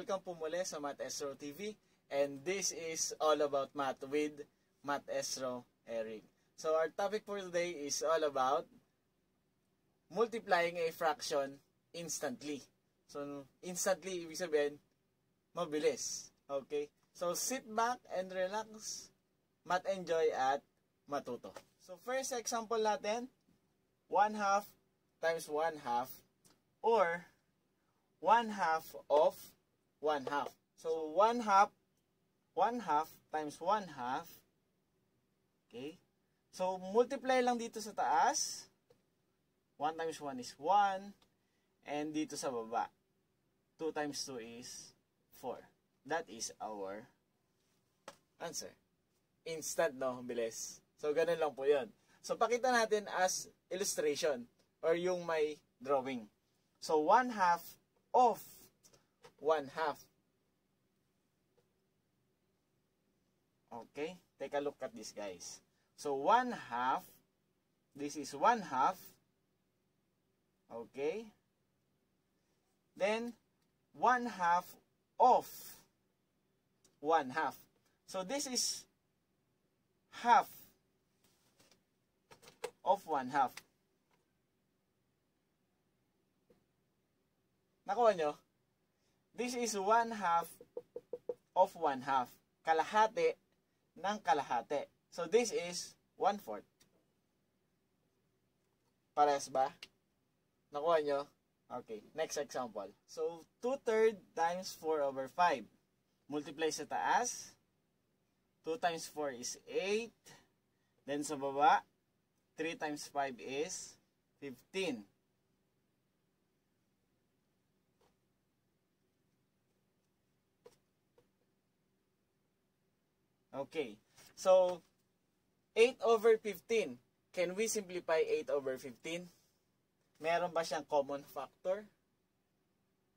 Welcome po muli sa Math Estro TV and this is all about math with Math Estro Eric. So our topic for today is all about multiplying a fraction instantly. So instantly, ibig sabihin, mabilis. Okay? So sit back and relax, math enjoy at matuto. So first example natin, 1 half times 1 half or 1 half of 1 half. So, 1 half, 1 half times 1 half. Okay? So, multiply lang dito sa taas. 1 times 1 is 1. And dito sa baba, 2 times 2 is 4. That is our answer. Instant, no? Bilis. So, ganun lang po yun. So, pakita natin as illustration or yung may drawing. So, 1 half of 1 half. Okay, take a look at this guys. So 1 half, this is 1 half. Okay. Then 1 half of 1 half. So this is half of 1 half. Nakuha nyo? This is one half of one half. Kalahati ng kalahati. So, this is one fourth. Pares ba? Nakuha nyo? Okay, next example. So, 2 third times 4 over 5. Multiply sa taas. 2 times 4 is 8. Then sa baba, 3 times 5 is 15. Okay. So, 8 over 15. Can we simplify 8 over 15? Meron ba siyang common factor?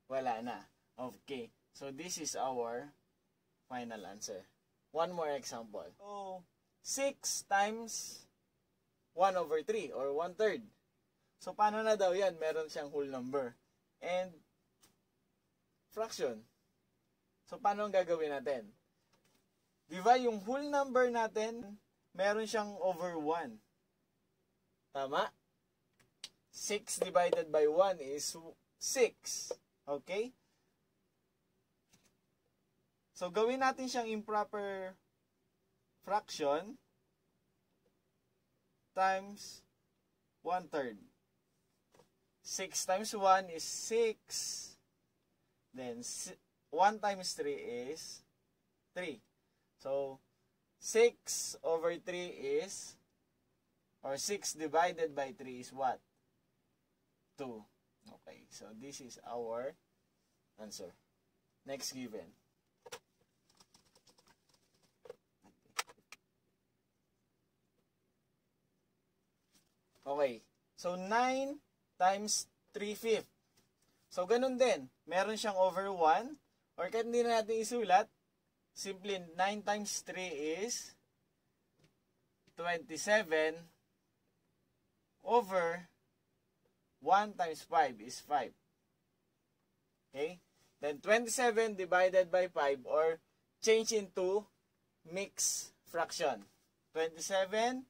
Wala na. Okay. So, this is our final answer. One more example. So, 6 times 1 over 3 or 1 third. So, paano na daw yan? Meron siyang whole number. And, fraction. So, paano ang gagawin natin? Di ba, yung whole number natin, meron siyang over 1. Tama? 6 divided by 1 is 6. Okay? So, gawin natin siyang improper fraction times 1 third. 6 times 1 is 6. Then, 1 times 3 is 3. So, 6 over 3 is, or 6 divided by 3 is what? 2. Okay, so this is our answer. Next given. Okay, so 9 times 3 fifth. So, ganun din. Meron siyang over 1, or kahit hindi na natin isulat, Simply, 9 times 3 is 27 over 1 times 5 is 5. Okay? Then 27 divided by 5 or change into mixed fraction. 27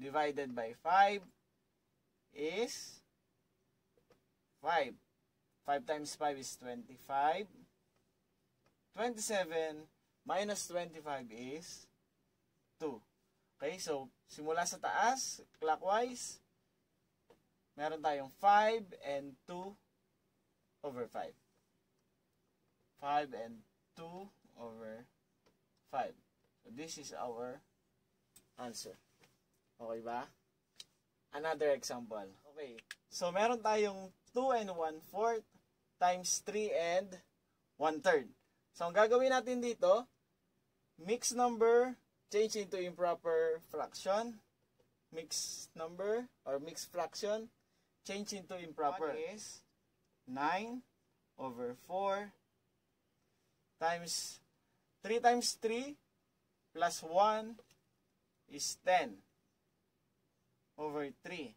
divided by 5 is 5. 5 times 5 is 25. 27 minus 25 is 2. Okay, so simula sa taas, clockwise, meron tayong 5 and 2 over 5. 5 and 2 over 5. So this is our answer. Okay ba? Another example. Okay, so meron tayong 2 and 1 fourth times 3 and 1 third. So, ang gagawin natin dito, mixed number, change into improper fraction, mixed number, or mixed fraction, change into improper. One is 9 over 4 times 3 times 3 plus 1 is 10 over 3.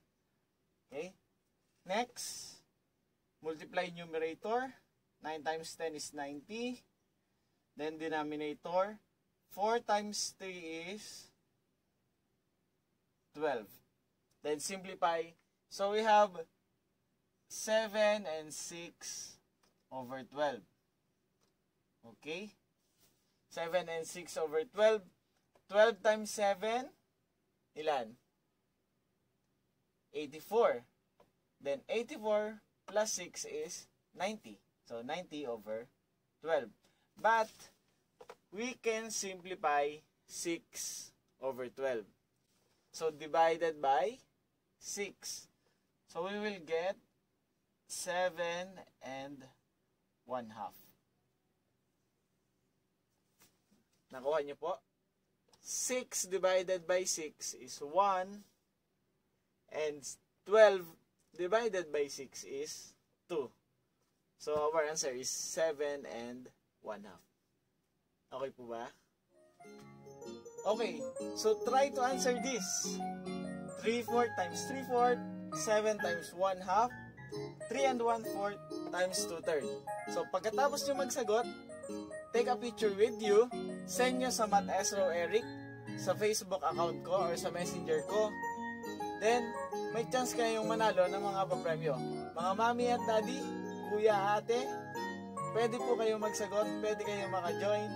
Okay? Next, multiply numerator. 9 times 10 is 90. Then denominator, 4 times 3 is 12. Then simplify. So we have 7 and 6 over 12. Okay? 7 and 6 over 12. 12 times 7, ilan? 84. Then 84 plus 6 is 90. So 90 over 12. But we can simplify 6 over 12. So divided by 6. So we will get 7 and 1 half. Nakuha niyo po? 6 divided by 6 is 1 and 12 divided by 6 is 2. So our answer is 7 and 1 half. Okay po ba? Okay, so try to answer this. 3 4 times 3 4, 7 times 1 half, 3 and 1 4 times 2 third. So pagkatapos nyo magsagot, take a picture with you, send nyo sa Matt Esro Eric sa Facebook account ko or sa messenger ko. Then, may chance kayong manalo ng mga papremyo. Mga mami at daddy, kuya, ate, pwede po kayong magsagot, pwede kayong maka-join.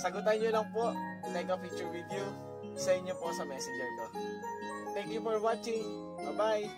Sagutan nyo lang po, take a picture with you sa inyo po sa messenger ko. Thank you for watching. Bye-bye!